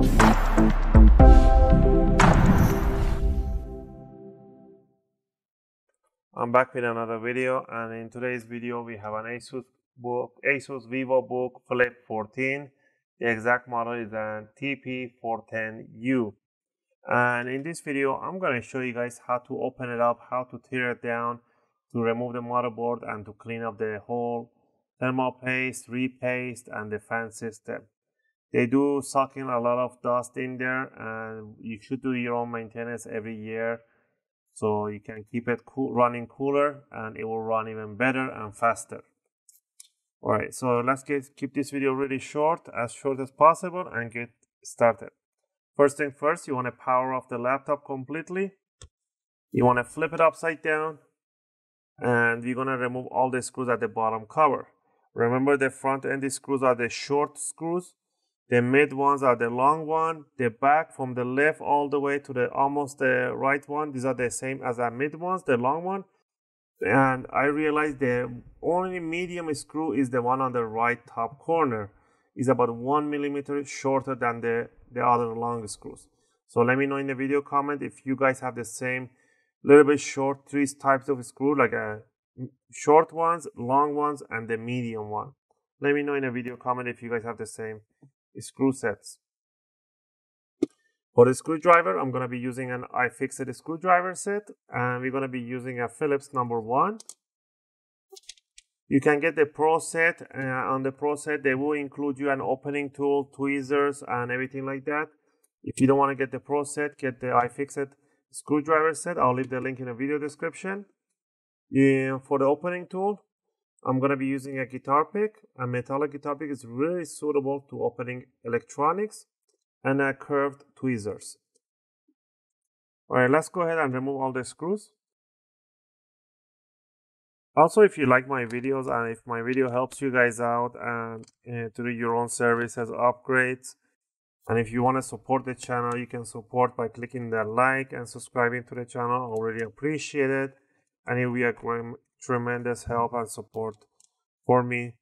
I'm back with another video and in today's video we have an Asus book, Asus VivoBook Flip 14. The exact model is an TP410U. And in this video I'm going to show you guys how to open it up, how to tear it down, to remove the motherboard and to clean up the whole thermal paste, repaste and the fan system. They do suck in a lot of dust in there and you should do your own maintenance every year so you can keep it cool, running cooler and it will run even better and faster. All right, so let's get keep this video really short, as short as possible and get started. First thing first, you want to power off the laptop completely. You want to flip it upside down and you're going to remove all the screws at the bottom cover. Remember the front end screws are the short screws the mid ones are the long one. The back from the left all the way to the almost the right one. These are the same as the mid ones, the long one. And I realized the only medium screw is the one on the right top corner. Is about one millimeter shorter than the, the other long screws. So let me know in the video comment if you guys have the same little bit short three types of screw like uh, a short ones, long ones, and the medium one. Let me know in a video comment if you guys have the same screw sets. For the screwdriver, I'm going to be using an iFixit screwdriver set and we're going to be using a Phillips number one. You can get the Pro set. Uh, on the Pro set, they will include you an opening tool, tweezers, and everything like that. If you don't want to get the Pro set, get the iFixit screwdriver set. I'll leave the link in the video description. Yeah, for the opening tool, I'm going to be using a guitar pick. A metallic guitar pick is really suitable to opening electronics and a curved tweezers. Alright, let's go ahead and remove all the screws. Also, if you like my videos and if my video helps you guys out and uh, to do your own services upgrades, and if you want to support the channel, you can support by clicking the like and subscribing to the channel. I really appreciate it. And it will be tremendous help and support for me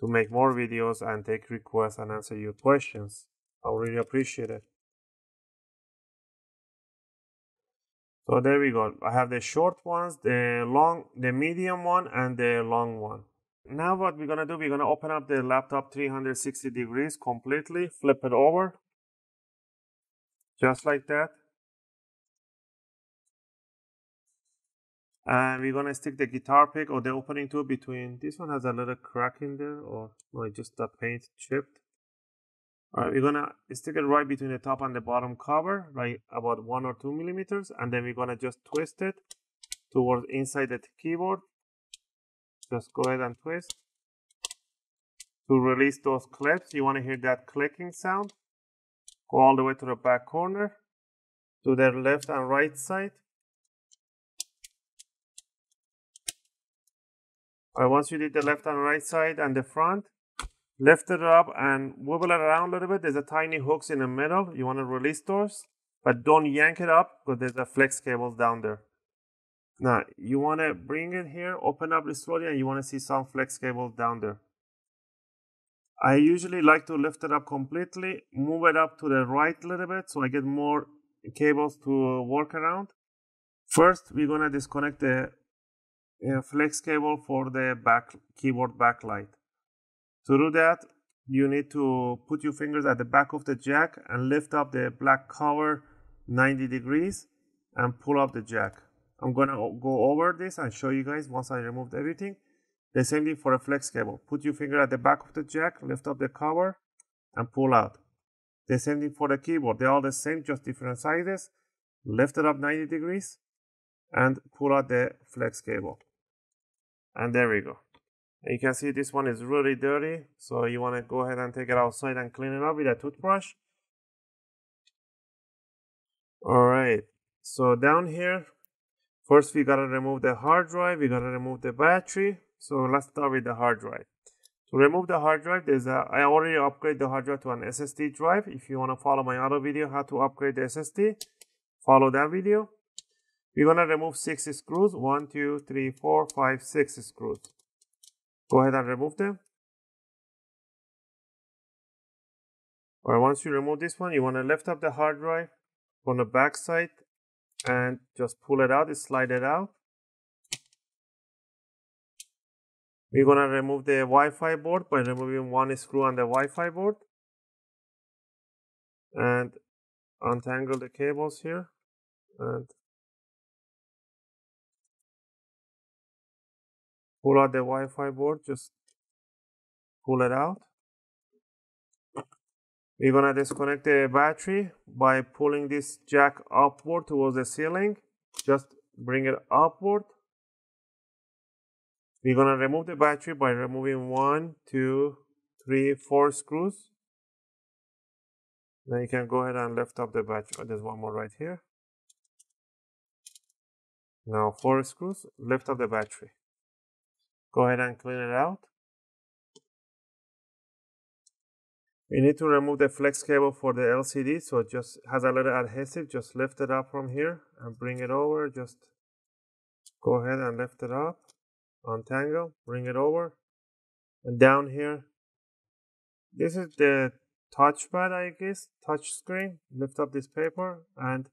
to make more videos and take requests and answer your questions. I really appreciate it. So there we go. I have the short ones, the long, the medium one, and the long one. Now what we're gonna do, we're gonna open up the laptop 360 degrees completely, flip it over, just like that. And we're gonna stick the guitar pick or the opening tool between this one has a little crack in there or no just the paint chipped. All right we're gonna stick it right between the top and the bottom cover right about one or two millimeters and then we're gonna just twist it towards inside the keyboard. Just go ahead and twist. To release those clips you want to hear that clicking sound. Go all the way to the back corner to the left and right side Once you did the left and right side and the front, lift it up and wobble it around a little bit. There's a tiny hooks in the middle. You want to release those, but don't yank it up because there's a flex cables down there. Now, you want to bring it here, open up the slowly, and you want to see some flex cables down there. I usually like to lift it up completely, move it up to the right a little bit so I get more cables to work around. First, we're going to disconnect the a flex cable for the back keyboard backlight. To do that, you need to put your fingers at the back of the jack and lift up the black cover 90 degrees and pull up the jack. I'm gonna go over this and show you guys once I removed everything. The same thing for a flex cable. Put your finger at the back of the jack, lift up the cover and pull out. The same thing for the keyboard. They're all the same, just different sizes. Lift it up 90 degrees and pull out the flex cable and there we go. You can see this one is really dirty so you want to go ahead and take it outside and clean it up with a toothbrush. All right so down here first we gotta remove the hard drive we gotta remove the battery. So let's start with the hard drive. To remove the hard drive there's a i already upgrade the hard drive to an ssd drive. If you want to follow my other video how to upgrade the ssd follow that video we're going to remove six screws. One, two, three, four, five, six screws. Go ahead and remove them. Or once you remove this one, you want to lift up the hard drive from the back side and just pull it out, slide it out. We're going to remove the Wi-Fi board by removing one screw on the Wi-Fi board and untangle the cables here and pull out the Wi-Fi board just pull it out we're gonna disconnect the battery by pulling this jack upward towards the ceiling just bring it upward we're gonna remove the battery by removing one two three four screws now you can go ahead and lift up the battery. Oh, there's one more right here. Now four screws, lift up the battery. Go ahead and clean it out. We need to remove the flex cable for the LCD, so it just has a little adhesive. Just lift it up from here and bring it over. Just go ahead and lift it up, untangle, bring it over, and down here. This is the touchpad, I guess, touch screen. Lift up this paper and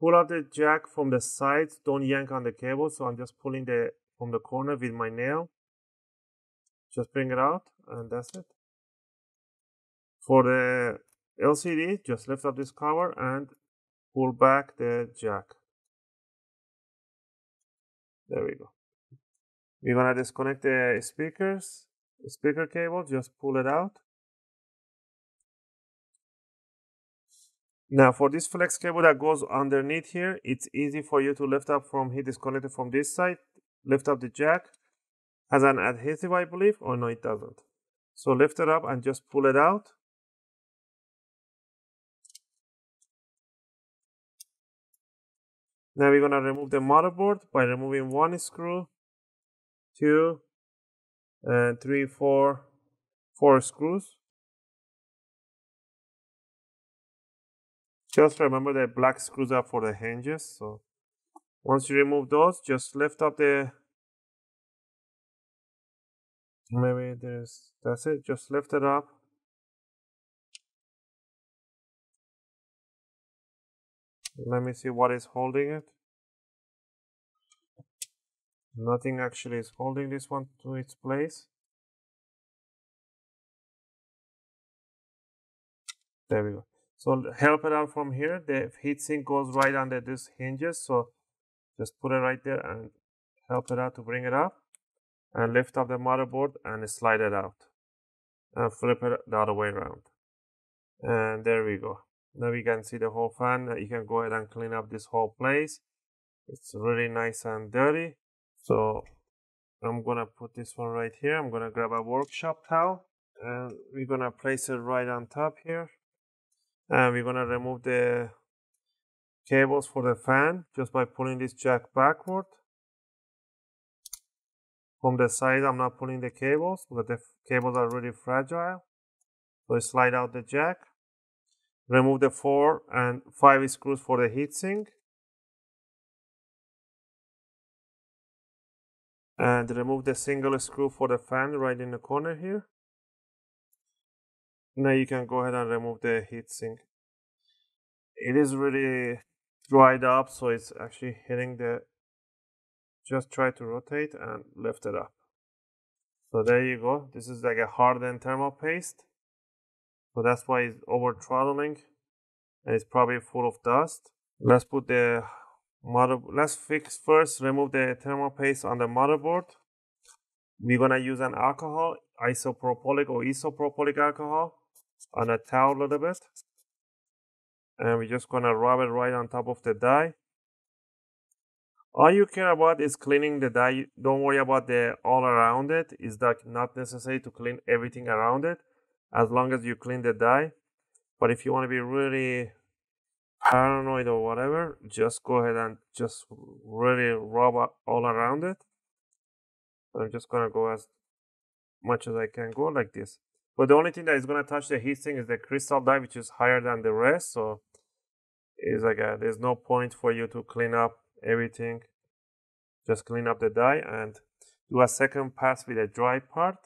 pull out the jack from the sides. Don't yank on the cable. So I'm just pulling the from the corner with my nail. Just bring it out and that's it. For the LCD, just lift up this cover and pull back the jack. There we go. We're gonna disconnect the speakers, the speaker cable, just pull it out. Now for this flex cable that goes underneath here, it's easy for you to lift up from here, disconnect it from this side, lift up the jack. Has an adhesive, I believe, or no, it doesn't. So lift it up and just pull it out. Now we're gonna remove the motherboard by removing one screw, two, and three, four, four screws. Just remember that black screws are for the hinges. So once you remove those, just lift up the maybe there's that's it. Just lift it up. Let me see what is holding it. Nothing actually is holding this one to its place. There we go. So help it out from here. The heatsink goes right under these hinges. So just put it right there and help it out to bring it up and lift up the motherboard and slide it out and flip it the other way around. And there we go. Now we can see the whole fan. You can go ahead and clean up this whole place. It's really nice and dirty. So I'm gonna put this one right here. I'm gonna grab a workshop towel and we're gonna place it right on top here and we're to remove the cables for the fan just by pulling this jack backward. From the side I'm not pulling the cables because the cables are really fragile. So I slide out the jack remove the four and five screws for the heatsink. And remove the single screw for the fan right in the corner here. Now you can go ahead and remove the heatsink. It is really dried up, so it's actually hitting the. Just try to rotate and lift it up. So there you go. This is like a hardened thermal paste. So that's why it's over throttling and it's probably full of dust. Let's put the mother. Let's fix first. Remove the thermal paste on the motherboard. We're gonna use an alcohol, isopropylic or isopropylic alcohol on a towel a little bit. And we're just gonna rub it right on top of the die. All you care about is cleaning the die. Don't worry about the all around it. It's like not necessary to clean everything around it as long as you clean the die. But if you want to be really paranoid or whatever, just go ahead and just really rub all around it. I'm just gonna go as much as I can go like this. But the only thing that is going to touch the heatsink is the crystal die, which is higher than the rest. So it's like a, there's no point for you to clean up everything. Just clean up the die and do a second pass with a dry part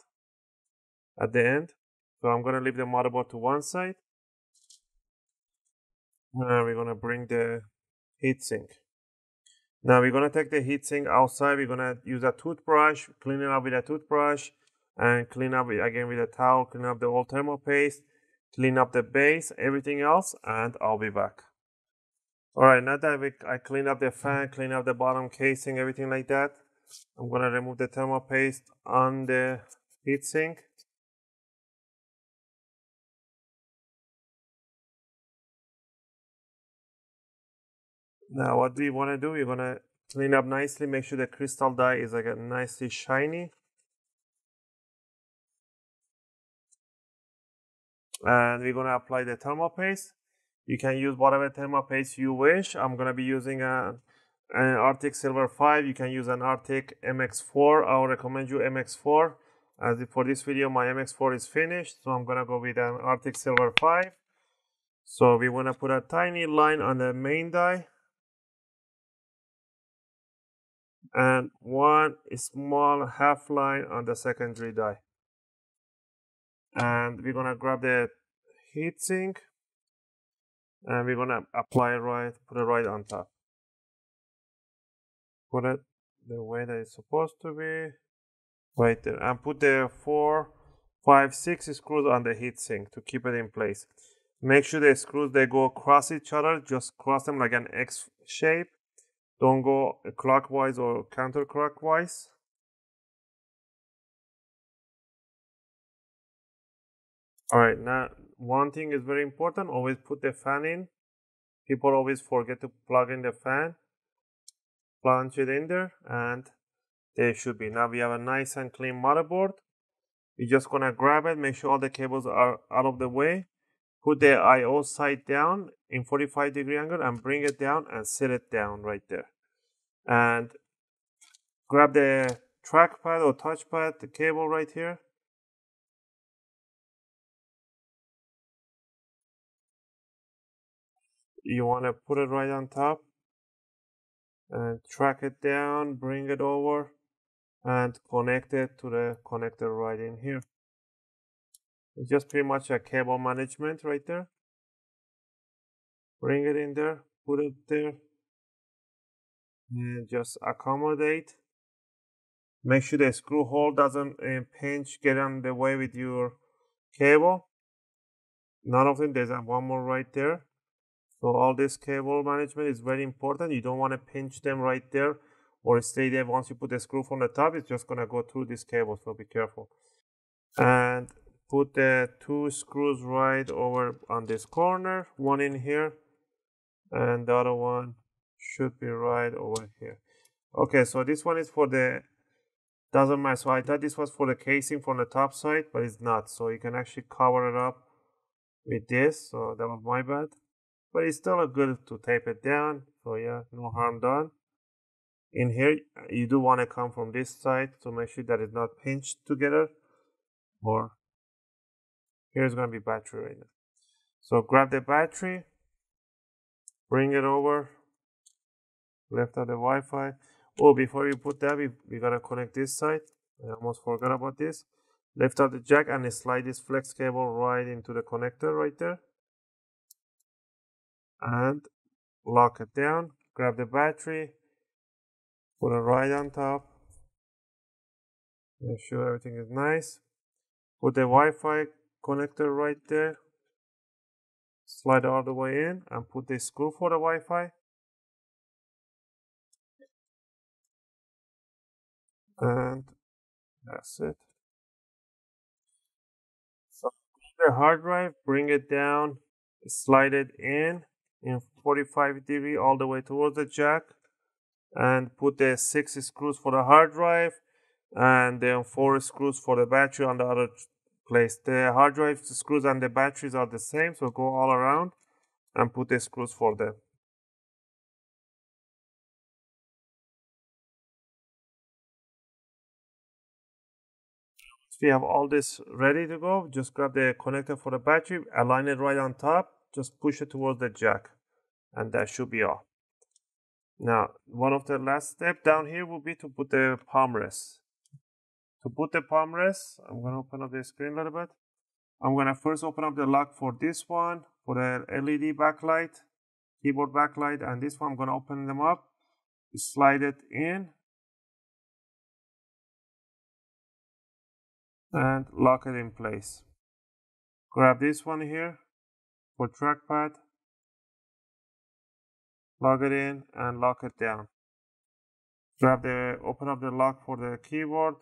at the end. So I'm going to leave the motherboard to one side Now we're gonna bring the heatsink. Now we're gonna take the heatsink outside. We're gonna use a toothbrush, clean it up with a toothbrush, and clean up again with a towel, clean up the old thermal paste, clean up the base, everything else, and I'll be back. All right, now that we, I clean up the fan, clean up the bottom casing, everything like that, I'm gonna remove the thermal paste on the heatsink. Now what do you want to do? You're to clean up nicely, make sure the crystal die is like a nicely shiny. And we're going to apply the thermal paste. You can use whatever thermal paste you wish. I'm going to be using a, an Arctic Silver 5. You can use an Arctic MX4. I'll recommend you MX4. As for this video, my MX4 is finished. So I'm going to go with an Arctic Silver 5. So we want to put a tiny line on the main die and one small half line on the secondary die. And we're gonna grab the heatsink and we're gonna apply it right, put it right on top. Put it the way that it's supposed to be, right there. And put the four, five, six screws on the heatsink to keep it in place. Make sure the screws they go across each other, just cross them like an X shape don't go clockwise or counterclockwise. All right, now one thing is very important, always put the fan in. People always forget to plug in the fan. Plunge it in there and there should be. Now we have a nice and clean motherboard. You're just gonna grab it, make sure all the cables are out of the way. Put the I.O. side down in 45 degree angle and bring it down and sit it down right there. And grab the trackpad or touchpad, the cable right here. You want to put it right on top and track it down, bring it over and connect it to the connector right in here. It's just pretty much a cable management right there. Bring it in there, put it there, and just accommodate. Make sure the screw hole doesn't uh, pinch, get on the way with your cable. None of them, there's one more right there. So all this cable management is very important. You don't want to pinch them right there or stay there once you put the screw from the top. It's just going to go through this cable, so be careful. And put the two screws right over on this corner, one in here and the other one should be right over here. Okay, so this one is for the doesn't matter. So I thought this was for the casing from the top side, but it's not. So you can actually cover it up with this. So that was my bad. But it's still a good to tape it down. So yeah, no harm done. In here, you do want to come from this side to make sure that it's not pinched together. Or here's going to be battery right now. So grab the battery, bring it over, left of the Wi-Fi. Oh, before you put that, we, we gotta connect this side. I almost forgot about this. Lift out the jack and slide this flex cable right into the connector right there. And lock it down. Grab the battery. Put it right on top. Make sure everything is nice. Put the Wi-Fi connector right there. Slide all the way in and put the screw for the Wi-Fi. and that's it. So the hard drive, bring it down, slide it in in 45 degree all the way towards the jack and put the six screws for the hard drive and then four screws for the battery on the other place. The hard drive screws and the batteries are the same, so go all around and put the screws for them. we have all this ready to go, just grab the connector for the battery, align it right on top, just push it towards the jack, and that should be all. Now, one of the last step down here will be to put the palm rest. To put the palm rest, I'm going to open up the screen a little bit. I'm going to first open up the lock for this one, for the LED backlight. keyboard backlight and this one I'm going to open them up slide it in and lock it in place grab this one here for trackpad log it in and lock it down. Grab the open up the lock for the keyboard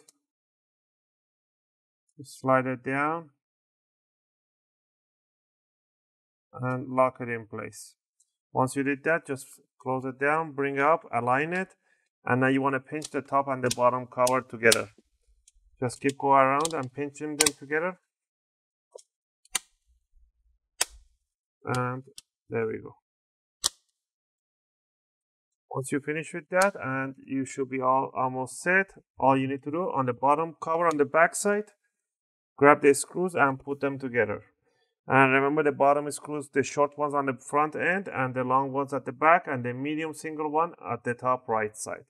slide it down and lock it in place. Once you did that just close it down bring up align it and now you want to pinch the top and the bottom cover together. Just keep going around and pinching them together and there we go. Once you finish with that and you should be all almost set all you need to do on the bottom cover on the back side grab the screws and put them together. And remember the bottom screws the short ones on the front end and the long ones at the back and the medium single one at the top right side.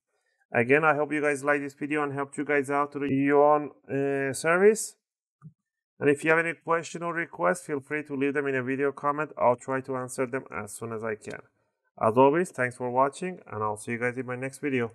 Again i hope you guys like this video and helped you guys out to your own uh, service and if you have any question or request, feel free to leave them in a video comment. I'll try to answer them as soon as I can. As always, thanks for watching and I'll see you guys in my next video.